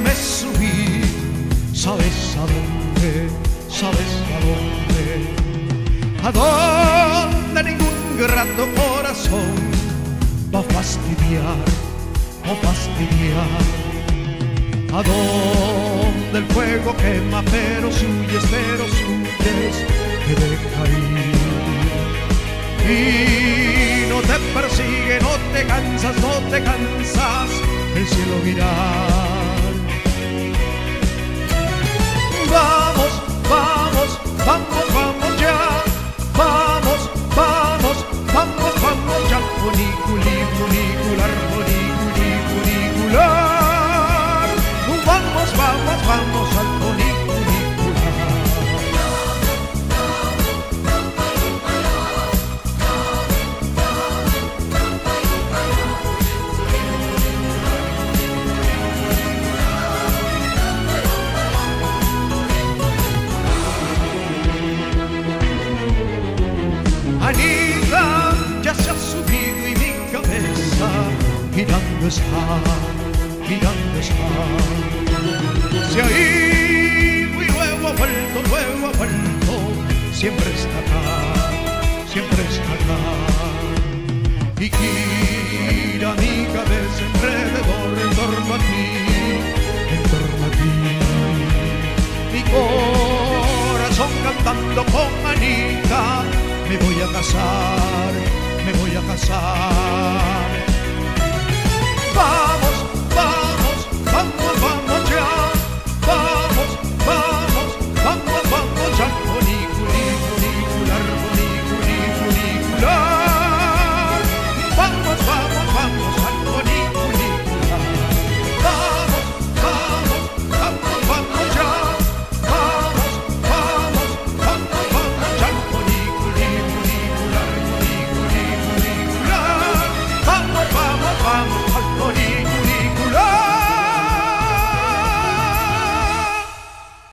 me subí, ¿sabes a dónde? ¿Sabes a dónde? ¿A dónde ningún grato corazón va a fastidiar, o fastidiar? ¿A dónde el fuego quema pero suyes, pero suyes, te deja ir? Y no te persigue, no te cansas, no te cansas cielo mirar. Girando está, girando está. Ha ido y luego ha vuelto, luego ha vuelto, siempre está acá, siempre está acá. Y gira mi cabeza alrededor, en torno a ti, en torno a ti. Mi corazón cantando con Anita, me voy a casar, me voy a casar.